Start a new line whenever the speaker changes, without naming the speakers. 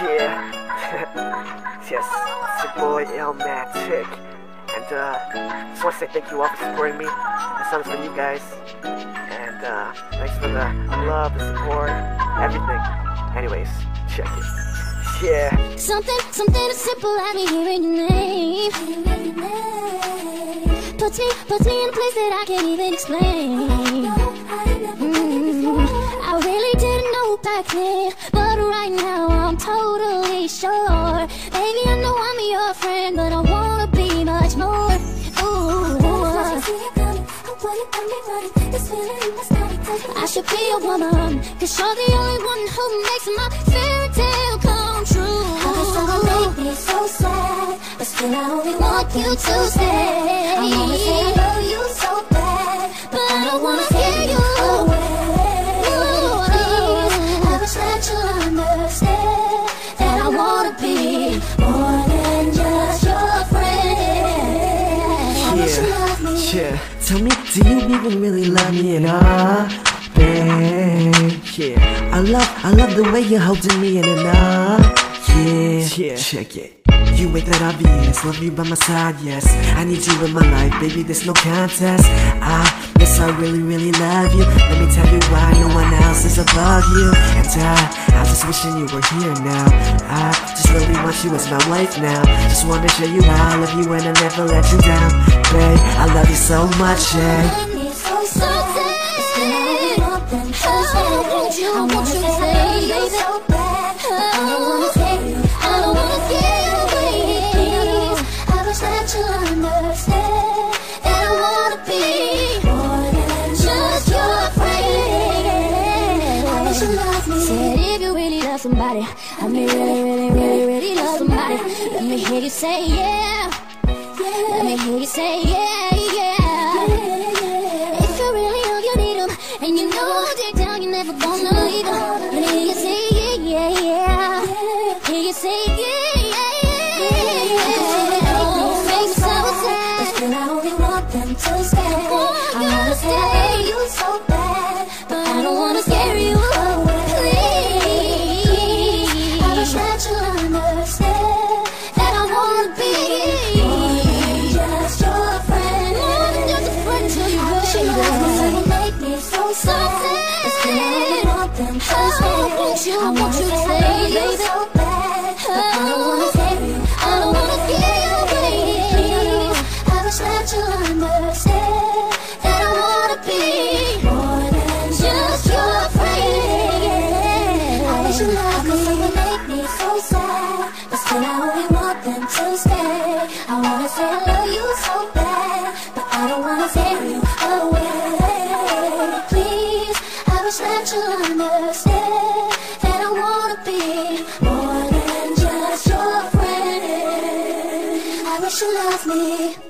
Yeah. yes, it's your boy Illmatic. And uh, just want to say thank you all for supporting me. This song's for you guys. And uh, thanks for the love, the support, everything. Anyways, check it. Yeah.
Something, something as simple as me hearing your name. Puts me, puts me in a place that I can't even explain. Then, but right now I'm totally sure. Baby, I know I'm your friend, but I wanna be much more. Ooh. I should be a woman, cause you're the only one who makes my fairy tale come true.
How make me so sad? But still I only
Want you to stay.
I wanna say I love you
Yeah. Tell me, do you even really love me at all? Babe, yeah. I love, I love the way you're holding me in and all. Yeah, yeah. Check it. You ain't that obvious, love you by my side, yes. I need you in my life, baby, there's no contest. I, yes, I really, really love you. Let me tell you why no one else is above you. And I, I was just wishing you were here now. I just really want you as my wife now. Just wanna show you how I love you and I never let you down. Babe, I love you so much, yeah.
I want them to stay.
I Said if you really love somebody, I mean really, really, really, really love somebody. Let me hear you say yeah. Let me hear you say yeah, yeah. If you really know you need 'em, and you know deep down you're never gonna leave 'em. Let me hear you say yeah, yeah, yeah. Hear you say yeah, yeah, yeah. Make me so
But still I only want them to stay. I wanna love you so bad, you, I want
you to
say you so bad, but I don't wanna scare you
I don't wanna scare you away.
I wish that you understand that I wanna be more than just your friend. I wish you loved me. Someone make me so sad, but still I only want them to stay. I wanna say I love you so bad, but I don't wanna scare you away. Please, I wish that you understand more than just your friend. I wish you loved me.